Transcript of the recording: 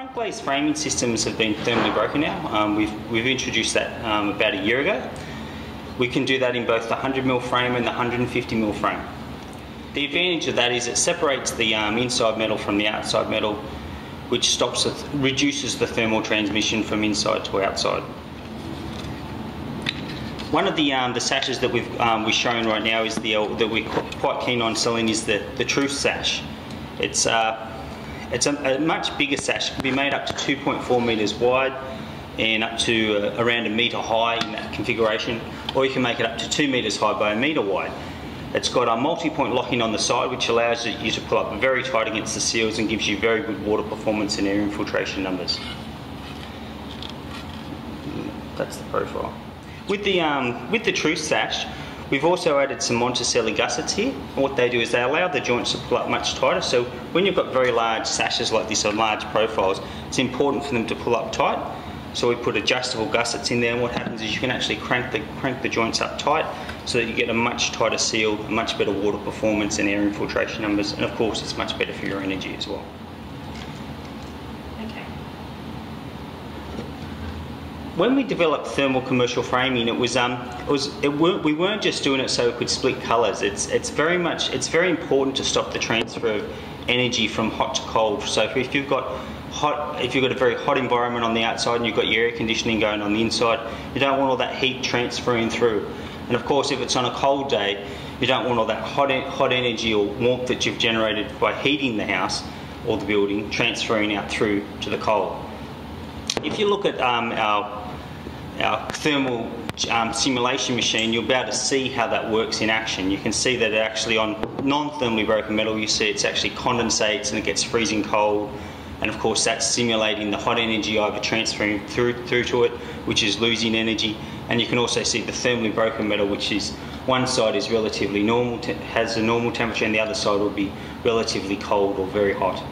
Front glaze framing systems have been thermally broken now. Um, we've, we've introduced that um, about a year ago. We can do that in both the 100mm frame and the 150mm frame. The advantage of that is it separates the um, inside metal from the outside metal, which stops the, reduces the thermal transmission from inside to outside. One of the um, the sashes that we've um, we're showing right now is the uh, that we're quite keen on selling is the the Truth sash. It's uh, it's a, a, much bigger sash. It can be made up to 2.4 meters wide and up to uh, around a meter high in that configuration, or you can make it up to two meters high by a meter wide. It's got a multi-point locking on the side which allows you to pull up very tight against the seals and gives you very good water performance and air infiltration numbers. That's the profile. With the, um, with the Truth Sash, we've also added some Monticelli gussets here. what they do is they allow the joints to pull up much tighter. So when you've got very large sashes like this on large profiles, it's important for them to pull up tight. So we put adjustable gussets in there and what happens is you can actually crank the, crank the joints up tight so that you get a much tighter seal, a much better water performance and air infiltration numbers and of course it's much better for your energy as well. Okay. When we developed thermal commercial framing, it was um, it was it weren't, we weren't just doing it so we could split colours. It's it's very much it's very important to stop the transfer of energy from hot to cold. So if you've got hot, if you've got a very hot environment on the outside and you've got your air conditioning going on the inside, you don't want all that heat transferring through. And of course, if it's on a cold day, you don't want all that hot, hot energy or warmth that you've generated by heating the house or the building transferring out through to the cold. If you look at um, our, our thermal um, simulation machine, you'll be able to see how that works in action. You can see that it actually on non-thermally broken metal, you see it's actually condensates and it gets freezing cold and of course that's simulating the hot energy either transferring through, through to it, which is losing energy, and you can also see the thermally broken metal, which is one side is relatively normal, has a normal temperature, and the other side will be relatively cold or very hot.